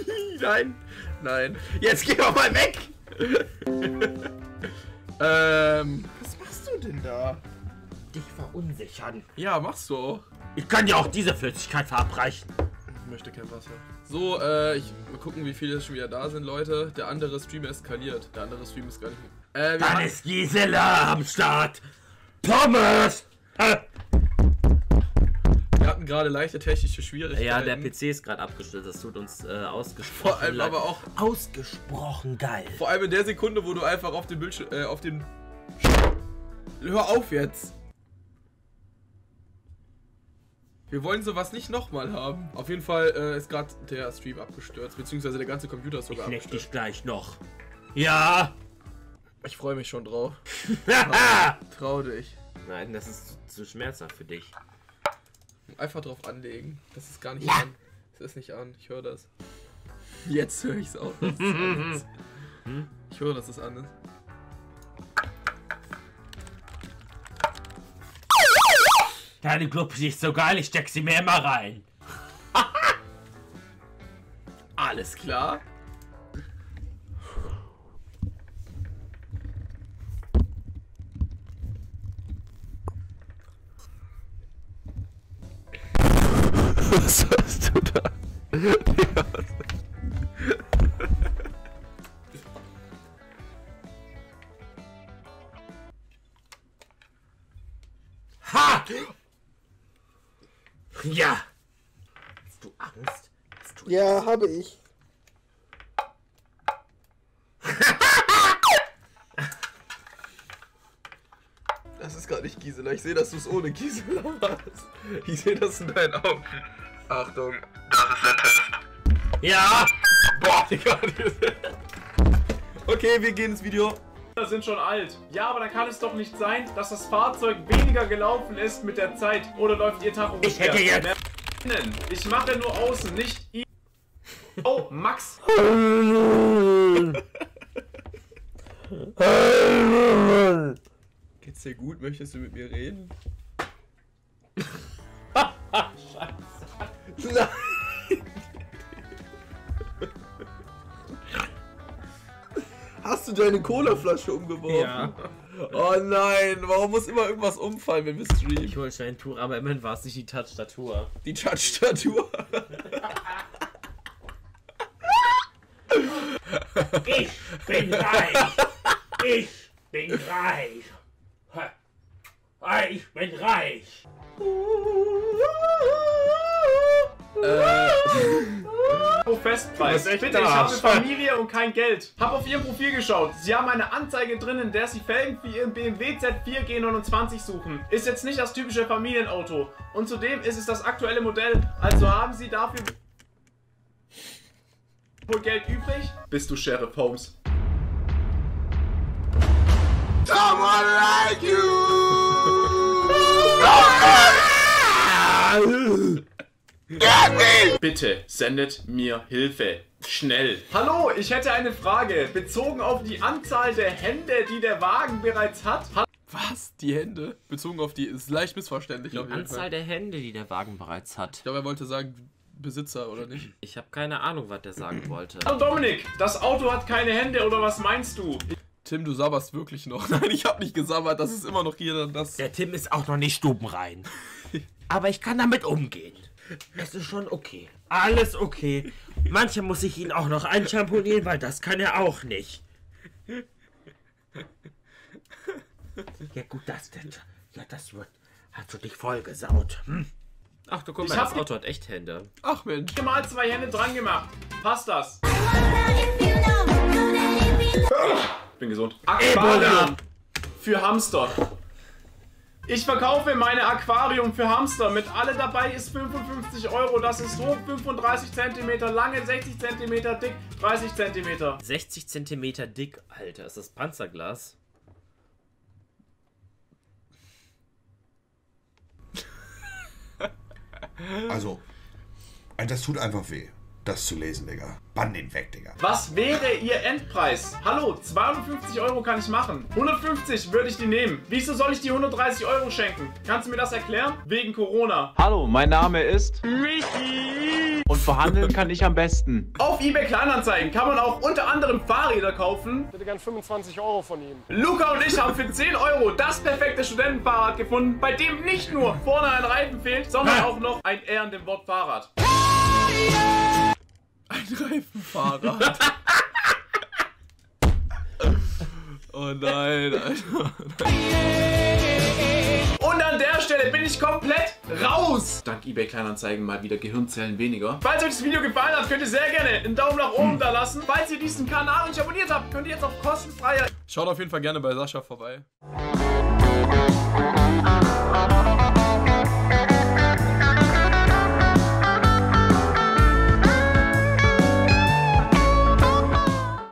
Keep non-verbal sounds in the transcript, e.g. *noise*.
*laughs* nein, nein. Jetzt geh doch mal weg! *laughs* ähm, was machst du denn da? Dich verunsichern. Ja, machst du auch. Ich kann dir auch diese Flüssigkeit verabreichen. Ich möchte kein Wasser. So, äh, ich mal gucken, wie viele schon wieder da sind, Leute. Der andere Stream eskaliert. Der andere Stream ist gar nicht mehr. Äh, wir Dann ist Gisela am Start. Thomas! Hatten gerade leichte technische Schwierigkeiten. Ja, der PC ist gerade abgestürzt. Das tut uns äh, ausgesprochen Vor allem leid. aber auch, Ausgesprochen geil. vor allem in der Sekunde, wo du einfach auf den Bildschirm, äh, auf den... Hör auf jetzt! Wir wollen sowas nicht nochmal haben. Auf jeden Fall äh, ist gerade der Stream abgestürzt, beziehungsweise der ganze Computer ist Ich sogar leck abgestürzt. dich gleich noch. Ja! Ich freue mich schon drauf. *laughs* Haha! Trau dich. Nein, das ist zu schmerzhaft für dich. Einfach drauf anlegen. Das ist gar nicht Ja. an. Das ist nicht an. Ich höre das. Jetzt höre ich es auch. *laughs* Ich höre, dass es an ist. Deine Club ist so geil, ich steck sie mir immer rein. Alles klar. *laughs* Was hast du da? Ha! Ja! Hast du Angst? Hast du Ja, habe ich. Das gar nicht Gisela. Ich sehe, dass du es ohne Gisela machst. Ich sehe das in deinen Augen. Achtung. Das ist der Test. Ja! Boah, Digga. Okay, wir gehen ins Video. sind schon alt. Ja, aber dann kann es doch nicht sein, dass das Fahrzeug weniger gelaufen ist mit der Zeit. Oder läuft ihr Tacho Ich hätte jetzt- Innen. Ich mache nur außen, nicht i. Oh, Max. *laughs* Geht's dir gut? Möchtest du mit mir reden? *laughs* Scheiße. Nein. Hast du deine Colaflasche umgeworfen? Ja. Oh nein, warum muss immer irgendwas umfallen, wenn wir streamen? Ich hole schnell ein Tuch, aber immerhin war es nicht die Touch-Statur. Die Touch-Statur. *laughs* Ich bin reich! Ich bin reich! Ich bin reich! *laughs* Oh, Festpreis. Bitte, ich habe. Familie und kein Geld. Hab auf Ihr Profil geschaut. Sie haben eine Anzeige drin, in der Sie Felgen für Ihren BMW Z4 G29 suchen. Ist jetzt nicht das typische Familienauto. Und zudem ist es das aktuelle Modell. Also haben Sie dafür wohl Geld übrig? Bist du Sheriff Holmes? Bitte sendet mir Hilfe. Schnell. Hallo, ich hätte eine Frage. Bezogen auf die Anzahl der Hände, die der Wagen bereits hat. Was? Die Hände? Bezogen auf die. Ist leicht missverständlich Die auf jeden Anzahl Fall. der Hände, die der Wagen bereits hat. Ich glaube, er wollte sagen Besitzer oder nicht? Ich habe keine Ahnung, was der sagen wollte. Hallo Dominik, das Auto hat keine Hände oder was meinst du? Tim, du sabberst wirklich noch. *laughs* Nein, ich habe nicht gesabbert. Das ist immer noch hier das. Der Tim ist auch noch nicht stubenrein. *laughs* Aber ich kann damit umgehen. Es ist schon okay. Alles okay. Manchmal muss ich ihn auch noch einschamponieren, weil das kann er auch nicht. Ja gut, das denn. Ja, das wird. Hast du dich vollgesaut? Hm? Ach, du guck Ich mal, hab das Auto hat echt Hände. Ach Mensch. Mal zwei Hände dran gemacht. Passt das? Bin gesund. Aquarium für Hamster. Ich verkaufe meine Aquarium für Hamster. Mit alle dabei ist 55 Euro. Das ist hoch 35 cm, lange 60 cm, dick 30 cm. 60 Zentimeter dick, Alter. Ist das Panzerglas? Also, das tut einfach weh, das zu lesen, Digga. Bann den weg, Digga. Was wäre Ihr Endpreis? Hallo, 250 Euro kann ich machen. 150 würde ich die nehmen. Wieso soll ich die 130 Euro schenken? Kannst du mir das erklären? Wegen Corona. Hallo, mein Name ist Michi. Und verhandeln kann ich am besten. Auf eBay Kleinanzeigen kann man auch unter anderem Fahrräder kaufen. Ich hätte gern 25 Euro von ihm. Luca und ich haben für 10 Euro das perfekte Studentenfahrrad gefunden, bei dem nicht nur vorne ein Reifen fehlt, sondern auch noch ein R in dem Wort Fahrrad. Ein Reifenfahrrad. oh nein, Alter. Und an der Stelle bin ich komplett raus. Dank eBay Kleinanzeigen mal wieder Gehirnzellen weniger. Falls euch das Video gefallen hat, könnt ihr sehr gerne einen Daumen nach oben da lassen. Falls ihr diesen Kanal nicht abonniert habt, könnt ihr jetzt auf kostenfreie Schaut auf jeden Fall gerne bei Sascha vorbei.